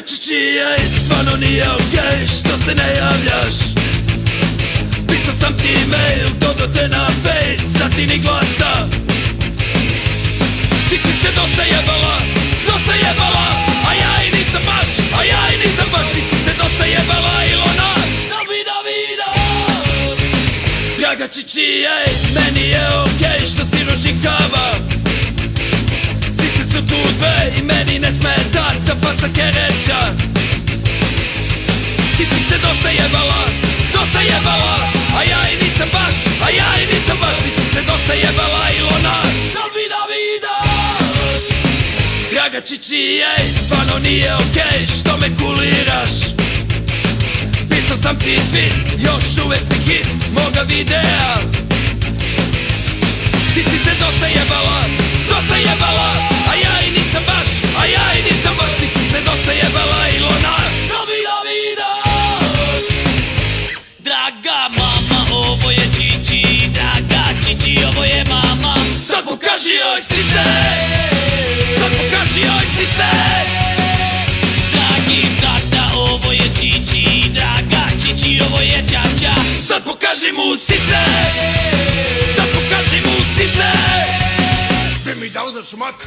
Čičije, stvarno nije okej što se ne javljaš? Pisao sam ti mail, dodao te na face, a ti ni glasa. Ti si se dosta jebala, dosta jebala A ja i nisam baš, a ja i nisam baš. Ti si se dosta jebala Ilona Davida, Davida Draga Čičije, meni je okej Draga Čičije, stvarno nije okej što me kuliraš? Pisao sam ti tweet, još uvek si hit moga videa Draga Čiči, ovo je Čača. Sad pokaži mu si se Sad pokaži mu si se Bring me down the schmuck.